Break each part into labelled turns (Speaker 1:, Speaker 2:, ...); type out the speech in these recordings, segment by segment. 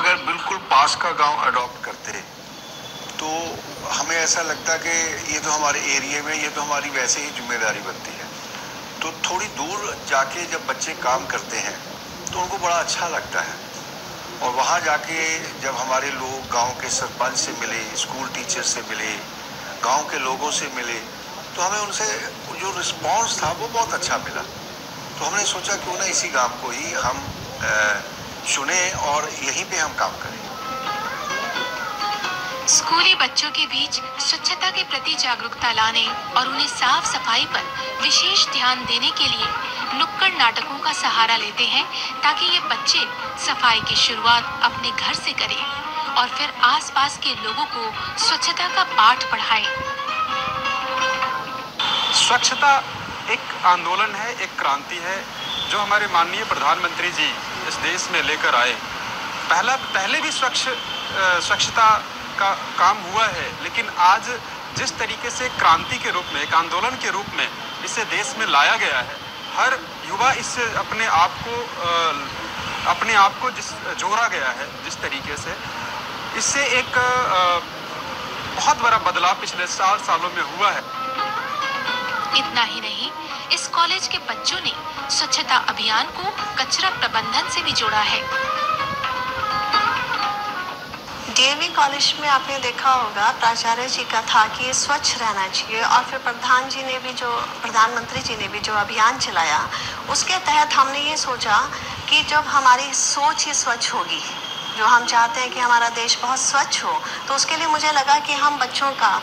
Speaker 1: अगर बिल्कुल पास का गाँव अडॉप्ट करते तो हमें ऐसा लगता कि ये तो हमारे एरिया में ये तो हमारी वैसे ही ज़िम्मेदारी बनती है। तो थोड़ी दूर जाके जब बच्चे काम करते हैं तो उनको बड़ा अच्छा लगता है। और वहाँ जाके जब हमारे लोग गाँव के सरपंच से मिले स्कूल टीचर से मिले गाँव के लोगों से मिले तो हमें उनसे जो रिस्पांस था वो बहुत अच्छा मिला। तो हमने सोचा क्यों ना इसी गाँव को ही हम अ, चुने और यहीं पे हम काम करें
Speaker 2: स्कूली बच्चों के बीच स्वच्छता के प्रति जागरूकता लाने और उन्हें साफ़ सफ़ाई पर विशेष ध्यान देने के लिए नुक्कड़ नाटकों का सहारा लेते हैं ताकि ये बच्चे सफ़ाई की शुरुआत अपने घर से करें और फिर आसपास के लोगों को स्वच्छता का पाठ पढ़ाएँ।
Speaker 3: स्वच्छता एक आंदोलन है एक क्रांति है जो हमारे माननीय प्रधानमंत्री जी इस देश में लेकर आए। पहला, पहले भी स्वच्छ स्वच्छता का काम हुआ है, लेकिन आज जिस तरीके से क्रांति के रूप में, एक आंदोलन के रूप में इसे देश में लाया गया है, हर युवा इससे अपने आप को अपने आप को जिस, जोड़ा गया है, जिस तरीके से, इससे एक बहुत बड़ा बदलाव पिछले सात सालों में हुआ है।
Speaker 2: इतना ही नहीं, इस कॉलेज के बच्चों ने स्वच्छता अभियान को कचरा प्रबंधन से भी जोड़ा है।
Speaker 4: डीएवी कॉलेज में आपने देखा होगा, प्राचार्य जी का था कि स्वच्छ रहना चाहिए और फिर प्रधान जी ने भी जो, प्रधानमंत्री जी ने भी जो अभियान चलाया, उसके तहत हमने ये सोचा कि जब हमारी सोच ही स्वच्छ होगी, जो हम चाहते हैं कि हमारा देश बहुत स्वच्छ हो तो उसके लिए मुझे लगा कि हम बच्चों का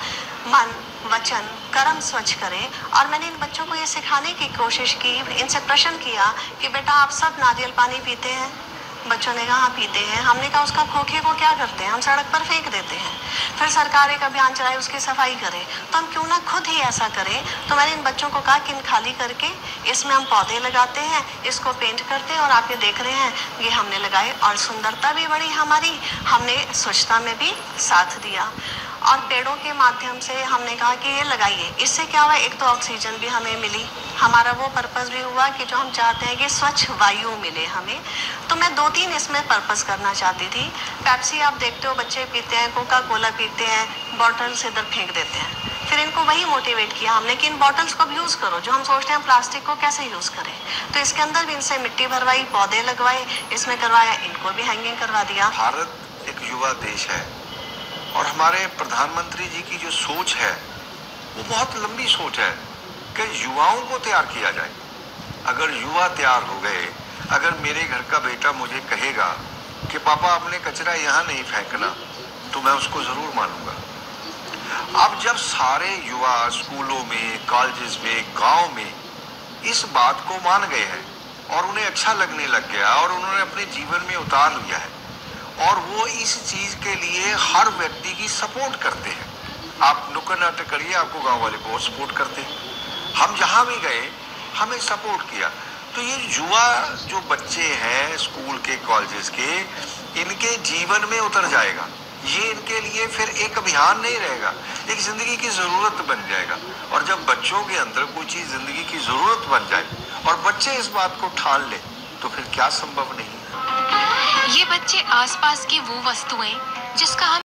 Speaker 4: मन वचन, कर्म स्वच्छ करें। और मैंने इन बच्चों को ये सिखाने की कोशिश की इनसे प्रश्न किया कि बेटा आप सब नारियल पानी पीते हैं? बच्चों ने कहा "हाँ, पीते हैं। हमने कहा उसका खोखे को क्या करते हैं? हम सड़क पर फेंक देते हैं। फिर सरकार एक अभियान चलाए उसकी सफ़ाई करे। तो हम क्यों ना खुद ही ऐसा करें? तो मैंने इन बच्चों को कहा कि इन खाली करके? इसमें हम पौधे लगाते हैं इसको पेंट करते हैं और आप ये देख रहे हैं। ये हमने लगाए और सुंदरता भी बढ़ी हमारी। हमने स्वच्छता में भी साथ दिया। और पेड़ों के माध्यम से हमने कहा कि ये लगाइए। इससे क्या हुआ? एक तो ऑक्सीजन भी हमें मिली। हमारा वो पर्पज़ भी हुआ कि जो हम चाहते हैं कि स्वच्छ वायु मिले हमें। तो मैं दो तीन इसमें पर्पस करना चाहती थी। पेप्सी आप देखते हो, बच्चे पीते हैं कोका कोला पीते हैं बॉटल्स इधर फेंक देते हैं। फिर इनको वही मोटिवेट किया हमने कि इन बॉटल्स को भी यूज़ करो। जो हम सोचते हैं प्लास्टिक को कैसे यूज़ करें। तो इसके अंदर भी इनसे मिट्टी भरवाई, पौधे लगवाए, इसमें करवाया, इनको भी हैंगिंग करवा दिया।
Speaker 1: भारत एक युवा देश है और हमारे प्रधानमंत्री जी की जो सोच है, वो बहुत लंबी सोच है कि युवाओं को तैयार किया जाए। अगर युवा तैयार हो गए अगर मेरे घर का बेटा मुझे कहेगा कि, पापा, आपने कचरा यहाँ नहीं फेंकना तो मैं उसको ज़रूर मानूँगा। अब जब सारे युवा स्कूलों में, कॉलेजेस में, गाँव में इस बात को मान गए हैं और उन्हें अच्छा लगने लग गया और उन्होंने अपने जीवन में उतार लिया है और वो इस चीज़ के लिए हर व्यक्ति की सपोर्ट करते हैं। आप नुक्कड़ नाटक करिए, आपको गाँव वाले बहुत सपोर्ट करते हैं। हम जहाँ भी गए, हमें सपोर्ट किया। तो ये युवा जो बच्चे हैं स्कूल के, कॉलेजेस के, इनके जीवन में उतर जाएगा। ये इनके लिए फिर एक अभियान नहीं रहेगा, एक ज़िंदगी की ज़रूरत बन जाएगा। और जब बच्चों के अंदर कोई चीज़ ज़िंदगी की ज़रूरत बन जाए और बच्चे इस बात को ठान ले तो फिर क्या संभव नहीं
Speaker 2: ये बच्चे आसपास की वो वस्तुएँ जिसका हम